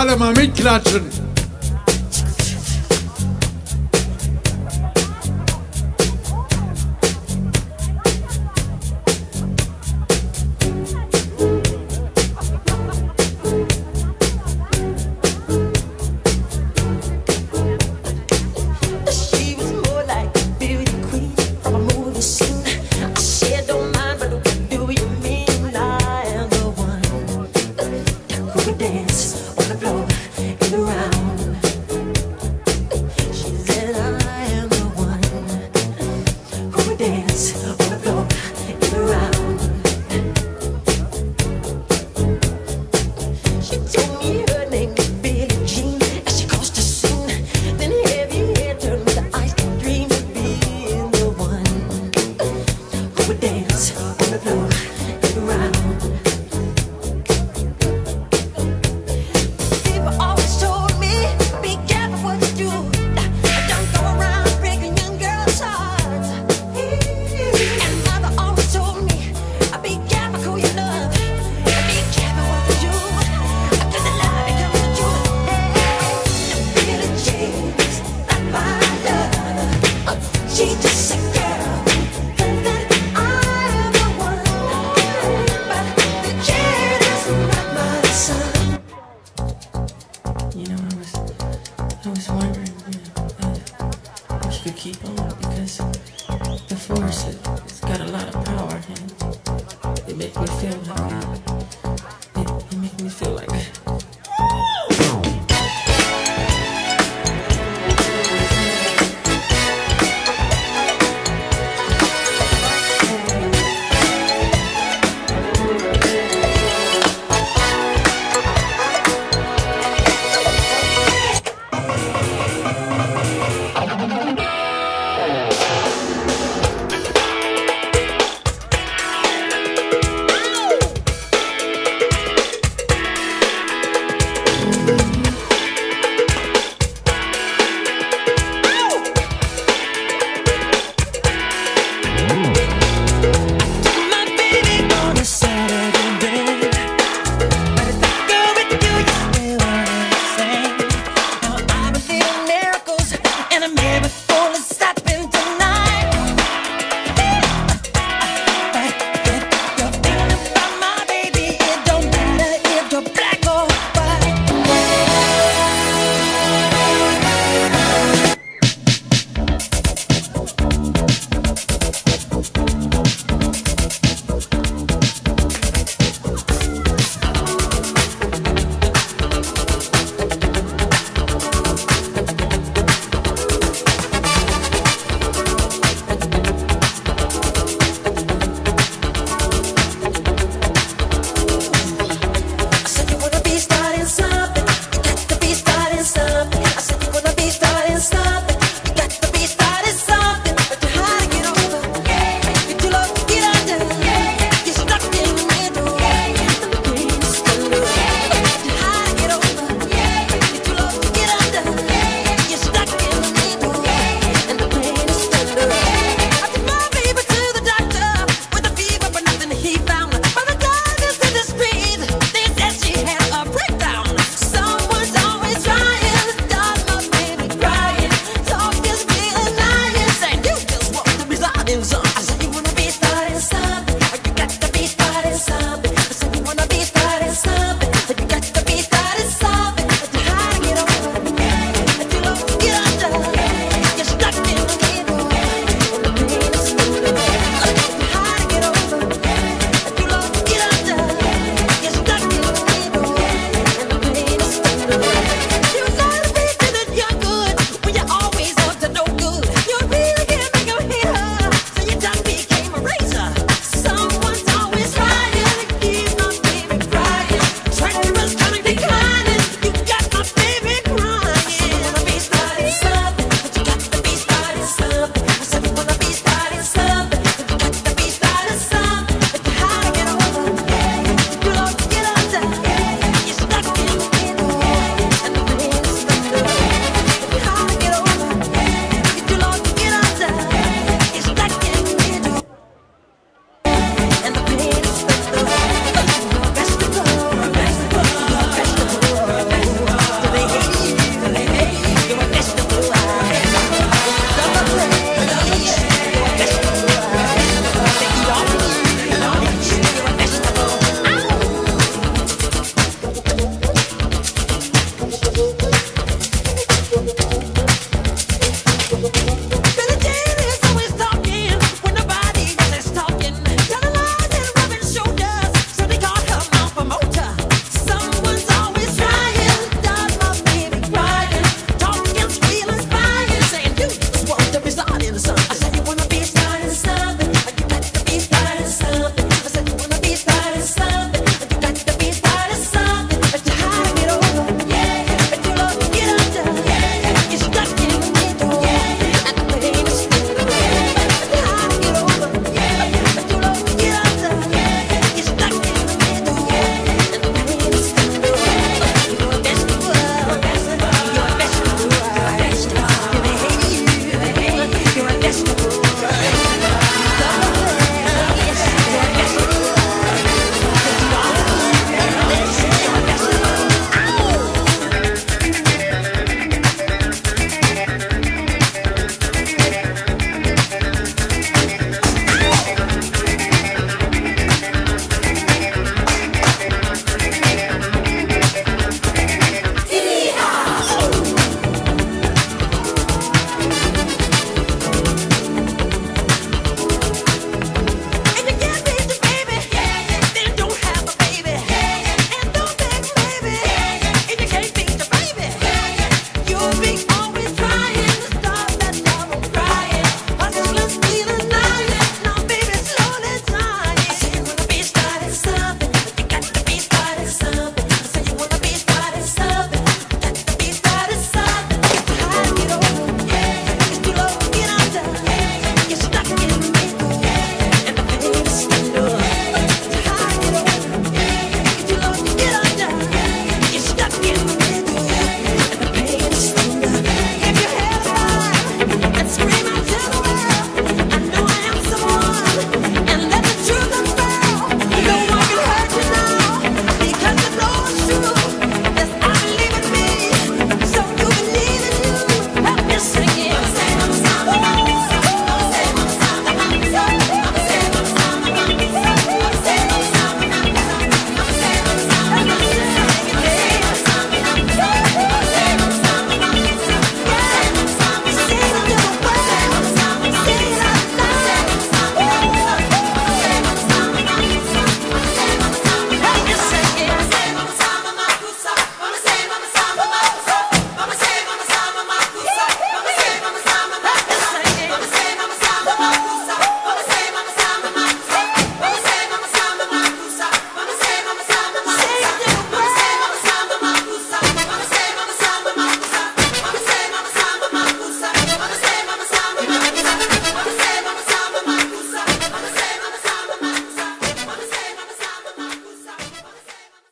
alle mal mitklatschen. to dance on the floor. person. It's got a